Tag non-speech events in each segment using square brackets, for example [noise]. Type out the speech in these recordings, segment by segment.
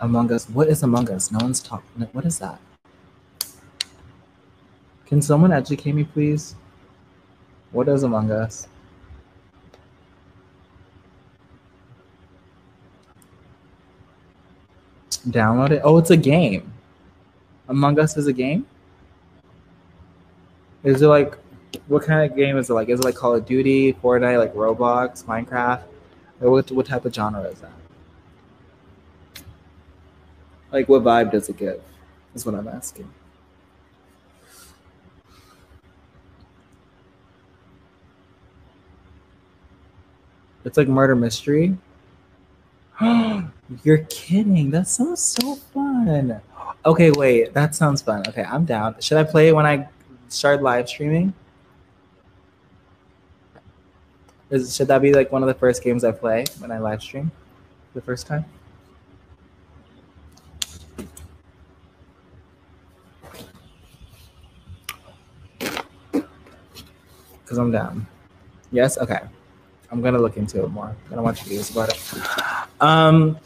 Among Us. What is Among Us? No one's talking. What is that? Can someone educate me, please? What is Among Us? Download it. Oh, it's a game. Among Us is a game. Is it like what kind of game is it like? Is it like Call of Duty, Fortnite, like Roblox, Minecraft? What what type of genre is that? Like what vibe does it give? Is what I'm asking. It's like murder mystery. [gasps] You're kidding. That sounds so fun. Okay, wait. That sounds fun. Okay, I'm down. Should I play when I start live streaming? Is, should that be like one of the first games I play when I live stream the first time? Because I'm down. Yes? Okay. I'm gonna look into it more. I'm gonna watch videos about it. Um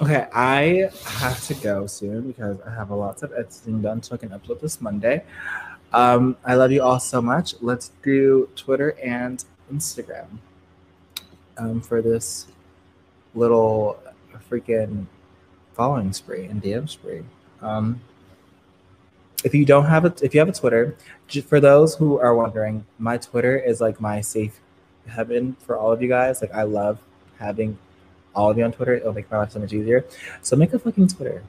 okay, I have to go soon because I have a lot of editing done so I can upload this Monday. Um, I love you all so much. Let's do Twitter and Instagram um, for this little freaking following spree and DM spree. Um, if you don't have it, if you have a Twitter, for those who are wondering, my Twitter is like my safe heaven for all of you guys. Like I love having all of you on Twitter. It'll make my life so much easier. So make a fucking Twitter.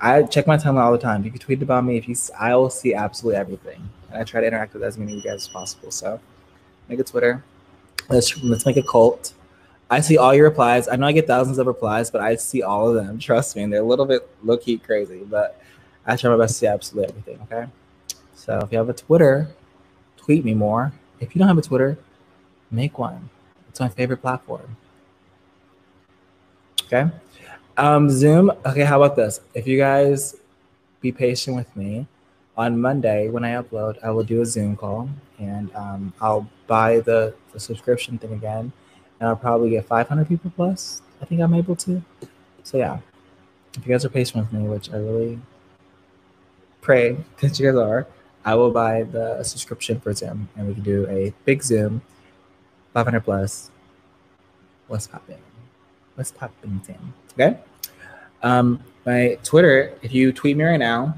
I check my timeline all the time. If You tweet about me if you. I will see absolutely everything, and I try to interact with as many of you guys as possible. So make a Twitter. Let's let's make a cult. I see all your replies. I know I get thousands of replies, but I see all of them. [laughs] Trust me, and they're a little bit low key crazy, but I try my best to see absolutely everything. Okay. So if you have a Twitter, tweet me more. If you don't have a Twitter, make one. It's my favorite platform. Okay. Um, Zoom. Okay, how about this? If you guys be patient with me, on Monday when I upload, I will do a Zoom call and um, I'll buy the, the subscription thing again, and I'll probably get 500 people plus. I think I'm able to. So yeah, if you guys are patient with me, which I really pray that you guys are, I will buy the subscription for Zoom, and we can do a big Zoom, 500 plus. What's popping? What's popping, Tim? Okay. Um, my Twitter, if you tweet me right now,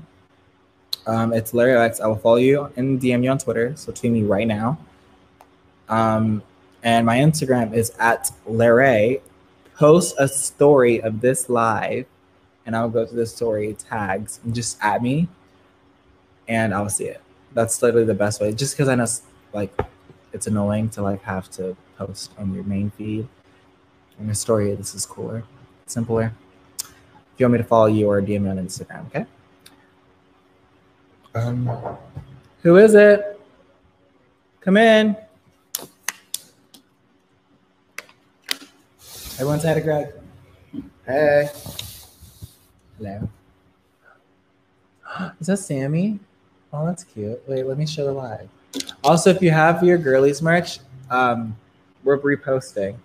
um, it's Larry Alex. I will follow you and DM you on Twitter. So tweet me right now. Um, and my Instagram is at Larray. Post a story of this live, and I'll go to the story tags and just add me, and I'll see it. That's literally the best way. Just because I know like it's annoying to like have to post on your main feed. And your story, this is cooler, simpler. If you want me to follow you or DM me on Instagram, okay? Um, who is it? Come in. Everyone say hi to Greg. Hey. Hello. [gasps] Is that Sammy? Oh, that's cute. Wait, let me show the live. Also, if you have your girlies merch, um, we're reposting.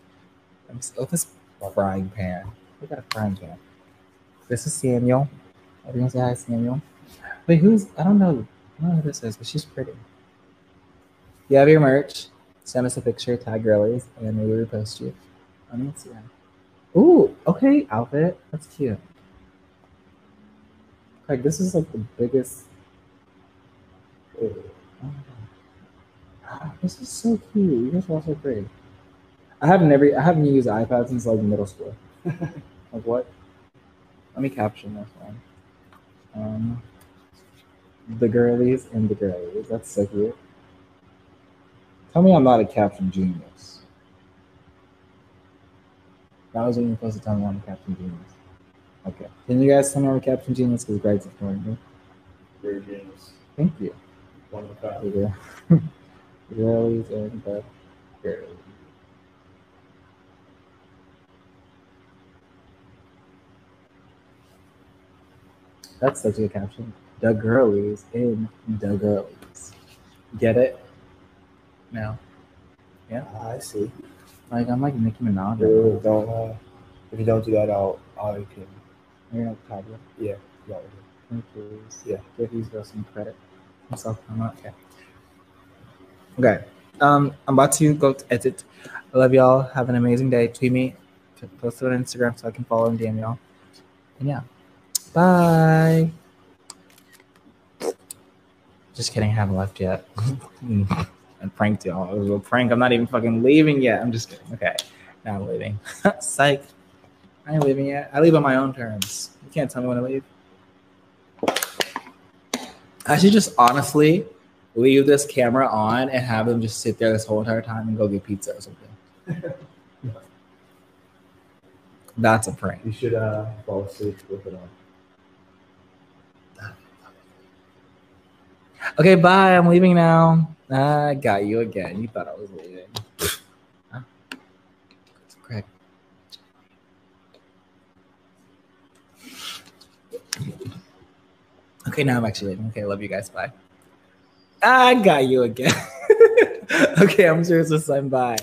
I'm oh, this frying pan. Look at a frying pan. This is Samuel. Everyone say hi, Samuel. Wait, who's? I don't know. I don't know who this is, but she's pretty. You have your merch. Send us a picture, tag girlies, and then maybe repost you on Instagram. Ooh, okay, outfit. That's cute. Like this is like the biggest. God, this is so cute. You guys are all so pretty. I haven't never. I haven't used iPad since like middle school. [laughs] like what? Let me caption this one. Um the girlies and the girlies. That's so cute. Tell me I'm not a caption genius. That was when you're supposed to tell me I'm a caption genius. Okay. Can you guys tell me I'm a caption genius? Because Greg's ignoring me. You're a genius. Thank you. One of. The girlies and [laughs] the girlies. That's such a good caption the girlies in the girlies. Get it? No. Yeah. Ah, I see. Like I'm like Nicki Minaj. Dude, don't. Uh, if you don't do that, I'll I can. You're gonna tablet. Yeah. Yeah. Can you? Yeah. Give these girls some credit. I'm not okay. Okay. Um, I'm about to go to edit. I love y'all. Have an amazing day. Tweet me, post it on Instagram so I can follow and DM y'all. And yeah. Bye. Just kidding, I haven't left yet. [laughs] I pranked y'all. It was a prank. I'm not even fucking leaving yet. I'm just kidding. Okay. Now I'm leaving. [laughs] Psych. I ain't leaving yet. I leave on my own terms. You can't tell me when to leave. I should just honestly leave this camera on and have them just sit there this whole entire time and go get pizza or something. [laughs] That's a prank. You should uh, fall asleep with it on. Okay, bye. I'm leaving now. I got you again. You thought I was leaving. Okay, now I'm actually leaving. Okay, love you guys. Bye. I got you again. [laughs] okay, I'm serious this time. Bye.